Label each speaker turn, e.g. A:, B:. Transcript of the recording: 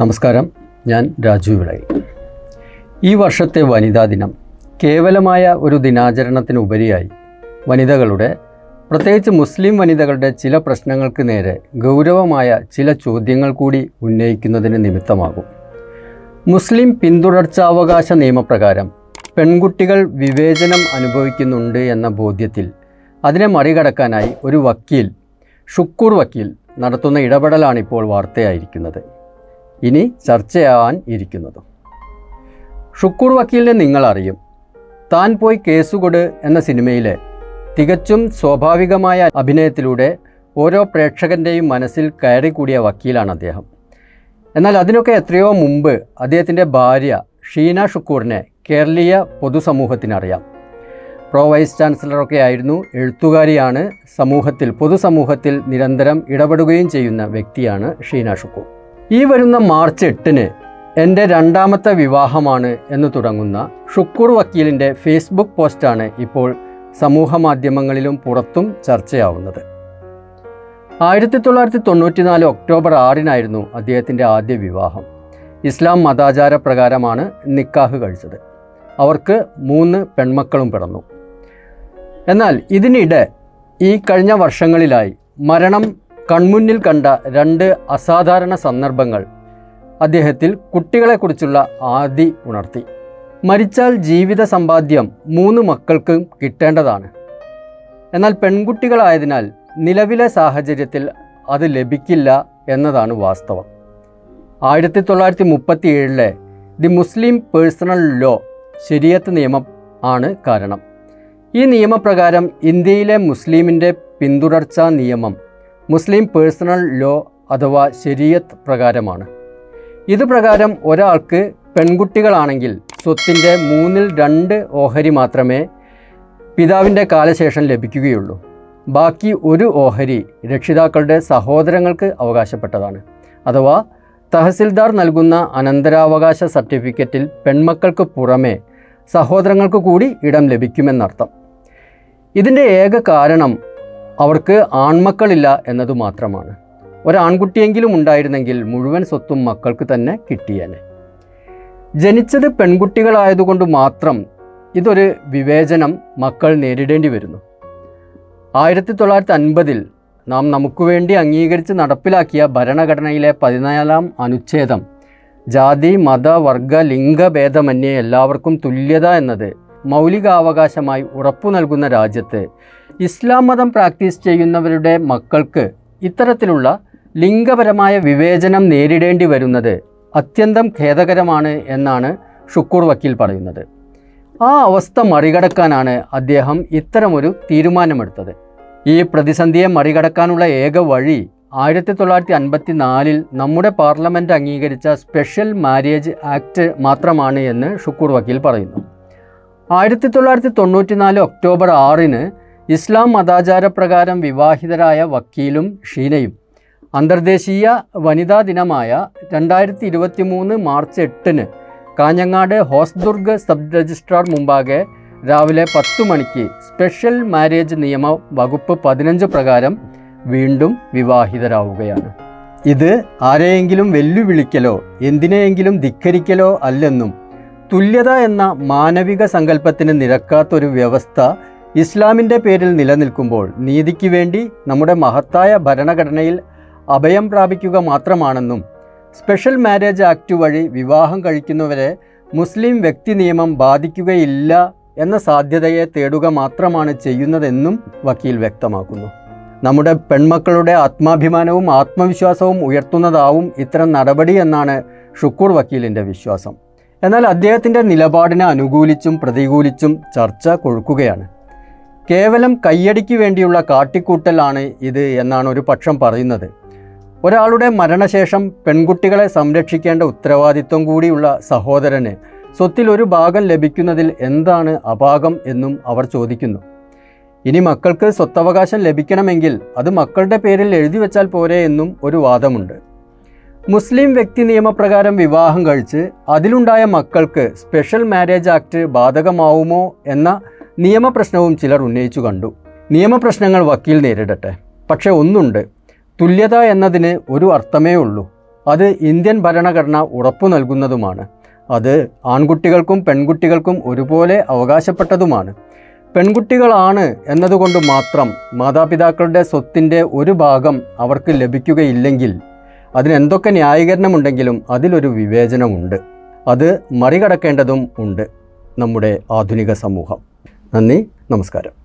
A: നമസ്കാരം. ഞാൻ രാജു വിളയിൽ. ഈ വർഷത്തെ വനിതാ ദിനം കേവലമായ ഒരു ദിനാചരണത്തിനുപരിയായി വനിതകളുടെ പ്രത്യേകിച്ച് മുസ്ലിം വനിതകളുടെ ചില പ്രശ്നങ്ങൾക്ക് നേരെ ഗൗരവമായ ചില ചോദ്യങ്ങൾ കൂടി ഉന്നയിക്കുന്നതിന് നിമിത്തമാകും. മുസ്ലിം പിന്തുടർച്ചാവകാശ നിയമപ്രകാരം പെൺകുട്ടികൾ വിവേചനം അനുഭവിക്കുന്നുണ്ട് എന്ന ബോധ്യത്തിൽ അതിനെ മറികടക്കാനായി ഒരു വക്കീൽ ഷുക്കൂർ വക്കീൽ നടത്തുന്ന ഇടപെടലാണിപ്പോൾ വാർത്തയായിരിക്കുന്നത്. ഇനി ചർച്ചയാവാൻ ഇരിക്കുന്നതും. ഷുക്കൂർ വക്കീലിനെ നിങ്ങളറിയും. താൻ പോയി കേസുകൊട് എന്ന സിനിമയിലെ തികച്ചും സ്വാഭാവികമായ അഭിനയത്തിലൂടെ ഓരോ പ്രേക്ഷകന്റെയും മനസ്സിൽ കയറിക്കൂടിയ വക്കീലാണ് അദ്ദേഹം. എന്നാൽ അതിനൊക്കെ എത്രയോ മുമ്പ് അദ്ദേഹത്തിന്റെ ഭാര്യ ഷീന ഷുക്കൂറിനെ കേരളീയ പൊതുസമൂഹത്തിനറിയാം. പ്രോ വൈസ് ചാൻസലറൊക്കെ ആയിരുന്നു എഴുത്തുകാരിയാണ്. സമൂഹത്തിൽ പൊതുസമൂഹത്തിൽ നിരന്തരം ഇടപെടുകയും ചെയ്യുന്ന വ്യക്തിയാണ് ഷീന ഷുക്കൂർ. ഈ വരുന്ന മാർച്ച് എട്ടിന് എന്റെ രണ്ടാമത്തെ വിവാഹമാണ് എന്ന് തുടങ്ങുന്ന ഷുക്കൂർ വക്കീലിന്റെ ഫേസ്ബുക്ക് പോസ്റ്റാണ് ഇപ്പോൾ സമൂഹ മാധ്യമങ്ങളിലും പുറത്തും ചർച്ചയാവുന്നത്. ആയിരത്തി തൊള്ളായിരത്തി തൊണ്ണൂറ്റിനാല് ഒക്ടോബർ ആറിനായിരുന്നു അദ്ദേഹത്തിന്റെ ആദ്യ വിവാഹം. ഇസ്ലാം മതാചാര പ്രകാരമാണ് നിക്കാഹ് കഴിച്ചത്. അവർക്ക് മൂന്ന് പെൺമക്കളും പിറന്നു. എന്നാൽ ഇതിനിടെ ഈ കഴിഞ്ഞ വർഷങ്ങളിലായി മരണം കൺമുന്നിൽ കണ്ട രണ്ട് അസാധാരണ സന്ദർഭങ്ങൾ അദ്ദേഹത്തിൽ കുട്ടികളെക്കുറിച്ചുള്ള ആദി ഉണർത്തി. മരിച്ചാൽ ജീവിത സമ്പാദ്യം മൂന്ന് മക്കൾക്കും കിട്ടേണ്ടതാണ്. എന്നാൽ പെൺകുട്ടികളായതിനാൽ നിലവിലെ സാഹചര്യത്തിൽ അത് ലഭിക്കില്ല എന്നതാണ് വാസ്തവം. ആയിരത്തി തൊള്ളായിരത്തി മുപ്പത്തി ഏഴിലെ ദി മുസ്ലിം പേഴ്സണൽ ലോ ശരിയത്ത് നിയമം ആണ് കാരണം. ഈ നിയമപ്രകാരം ഇന്ത്യയിലെ മുസ്ലിമിന്റെ പിന്തുടർച്ചാ നിയമം മുസ്ലിം പേഴ്സണൽ ലോ അഥവാ ശരീയത്ത് പ്രകാരമാണ്. ഇത് പ്രകാരം ഒരാൾക്ക് പെൺകുട്ടികളാണെങ്കിൽ സ്വത്തിന്റെ മൂന്നിൽ രണ്ട് ഓഹരി മാത്രമേ പിതാവിന്റെ കാലശേഷം ലഭിക്കുകയുള്ളൂ. ബാക്കി ഒരു ഓഹരി രക്ഷിതാക്കളുടെ സഹോദരങ്ങൾക്ക് അവകാശപ്പെട്ടതാണ്. അഥവാ തഹസിൽദാർ നൽകുന്ന അനന്തരാവകാശ സർട്ടിഫിക്കറ്റിൽ പെൺമക്കൾക്ക് പുറമേ സഹോദരങ്ങൾക്ക് കൂടി ഇടം ലഭിക്കുമെന്നർത്ഥം. ഇതിന്റെ ഏക കാരണം അവർക്ക് ആൺമക്കളില്ല എന്നതു മാത്രമാണ്. ഒരാൺകുട്ടിയെങ്കിലും ഉണ്ടായിരുന്നെങ്കിൽ മുഴുവൻ സ്വത്തും മക്കൾക്ക് തന്നെ കിട്ടിയേനെ. ജനിച്ചത് പെൺകുട്ടികളായതുകൊണ്ട് മാത്രം ഇതൊരു വിവേചനം മക്കൾ നേരിടേണ്ടി വരുന്നു. ആയിരത്തി തൊള്ളായിരത്തി അൻപതിൽ നാം നമുക്ക് വേണ്ടി അംഗീകരിച്ച് നടപ്പിലാക്കിയ ഭരണഘടനയിലെ പതിനാലാം അനുച്ഛേദം ജാതി മത വർഗ ലിംഗഭേദമന്യേ എല്ലാവർക്കും തുല്യത എന്നത് മൗലികാവകാശമായി ഉറപ്പു നൽകുന്ന രാജ്യത്ത് ഇസ്ലാം മതം പ്രാക്ടീസ് ചെയ്യുന്നവരുടെ മക്കൾക്ക് ഇത്തരത്തിലുള്ള ലിംഗപരമായ വിവേചനം നേരിടേണ്ടി വരുന്നത് അത്യന്തം ഖേദകരമാണ് എന്നാണ് ഷുക്കൂർ വക്കീൽ പറയുന്നത്. ആ അവസ്ഥ മറികടക്കാനാണ് അദ്ദേഹം ഇത്തരമൊരു തീരുമാനമെടുത്തത്. ഈ പ്രതിസന്ധിയെ മറികടക്കാനുള്ള ഏക വഴി ആയിരത്തി തൊള്ളായിരത്തി അൻപത്തി നാലിൽ നമ്മുടെ പാർലമെന്റ് അംഗീകരിച്ച സ്പെഷ്യൽ മാരേജ് ആക്ട് മാത്രമാണ് എന്ന് ഷുക്കൂർ വക്കീൽ പറയുന്നു. ആയിരത്തി തൊള്ളായിരത്തി തൊണ്ണൂറ്റി നാല് ഒക്ടോബർ ആറിന് ഇസ്ലാം മതാചാരപ്രകാരം വിവാഹിതരായ വക്കീലും ഷീനയും അന്തർദേശീയ വനിതാ ദിനമായ രണ്ടായിരത്തി ഇരുപത്തി മൂന്ന് മാർച്ച് എട്ടിന് കാഞ്ഞങ്ങാട് ഹോസ്ദുർഗ് സബ് രജിസ്ട്രാർ മുമ്പാകെ രാവിലെ പത്തു മണിക്ക് സ്പെഷ്യൽ മാരേജ് നിയമ വകുപ്പ് പതിനഞ്ച് പ്രകാരം വീണ്ടും വിവാഹിതരാവുകയാണ്. ഇത് ആരെയെങ്കിലും വെല്ലുവിളിക്കലോ എന്തിനെയെങ്കിലും ധിക്കരിക്കലോ അല്ലെന്നും തുല്യത എന്ന മാനവിക സങ്കല്പത്തിന് നിരക്കാത്തൊരു വ്യവസ്ഥ ഇസ്ലാമിന്റെ പേരിൽ നിലനിൽക്കുമ്പോൾ നീതിക്ക് വേണ്ടി നമ്മുടെ മഹത്തായ ഭരണഘടനയിൽ അഭയം പ്രാപിക്കുക മാത്രമാണെന്നും സ്പെഷ്യൽ മാരേജ് ആക്ട് വഴി വിവാഹം കഴിക്കുന്നവരെ മുസ്ലിം വ്യക്തി നിയമം ബാധിക്കുകയില്ല എന്ന സാധ്യതയെ തേടുക മാത്രമാണ് ചെയ്യുന്നതെന്നും വക്കീൽ വ്യക്തമാക്കുന്നു. നമ്മുടെ പെൺമക്കളുടെ ആത്മാഭിമാനവും ആത്മവിശ്വാസവും ഉയർത്തുന്നതാവും ഇത്തരം നടപടി എന്നാണ് ഷുക്കൂർ വക്കീലിന്റെ വിശ്വാസം. എന്നാൽ അദ്ദേഹത്തിന്റെ നിലപാടിനെ അനുകൂലിച്ചും പ്രതികൂലിച്ചും ചർച്ച കൊഴുക്കുകയാണ്. കേവലം കയ്യടിക്ക് വേണ്ടിയുള്ള കാട്ടിക്കൂട്ടലാണ് ഇത് എന്നാണ് ഒരു പക്ഷം പറയുന്നത്. ഒരാളുടെ മരണശേഷം പെൺകുട്ടികളെ സംരക്ഷിക്കേണ്ട ഉത്തരവാദിത്വം കൂടിയുള്ള സഹോദരന് സ്വത്തിൽ ഒരു ഭാഗം ലഭിക്കുന്നതിൽ എന്താണ് അപാകം എന്നും അവർ ചോദിക്കുന്നു. ഇനി മക്കൾക്ക് സ്വത്തവകാശം ലഭിക്കണമെങ്കിൽ അത് മക്കളുടെ പേരിൽ എഴുതി വെച്ചാൽ പോരെ എന്നും ഒരു വാദമുണ്ട്. മുസ്ലിം വ്യക്തി നിയമപ്രകാരം വിവാഹം കഴിച്ച് അതിലുണ്ടായ മക്കൾക്ക് സ്പെഷ്യൽ മാരേജ് ആക്ട് ബാധകമാവുമോ എന്ന നിയമപ്രശ്നവും ചിലർ ഉന്നയിച്ചു കണ്ടു. നിയമപ്രശ്നങ്ങൾ വക്കീൽ നേരിടട്ടെ. പക്ഷെ ഒന്നുണ്ട്. തുല്യത എന്നതിന് ഒരു അർത്ഥമേ ഉള്ളൂ. അത് ഇന്ത്യൻ ഭരണഘടന ഉറപ്പു നൽകുന്നതുമാണ്. അത് ആൺകുട്ടികൾക്കും പെൺകുട്ടികൾക്കും ഒരുപോലെ അവകാശപ്പെട്ടതുമാണ്. പെൺകുട്ടികളാണ് എന്നതുകൊണ്ട് മാത്രം മാതാപിതാക്കളുടെ സ്വത്തിന്റെ ഒരു ഭാഗം അവർക്ക് ലഭിക്കുകയില്ലെങ്കിൽ അതിനെന്തൊക്കെ ന്യായീകരണമുണ്ടെങ്കിലും അതിലൊരു വിവേചനമുണ്ട്. അത് മറികടക്കേണ്ടതും ഉണ്ട് നമ്മുടെ ആധുനിക സമൂഹം. നന്ദി നമസ്കാരം.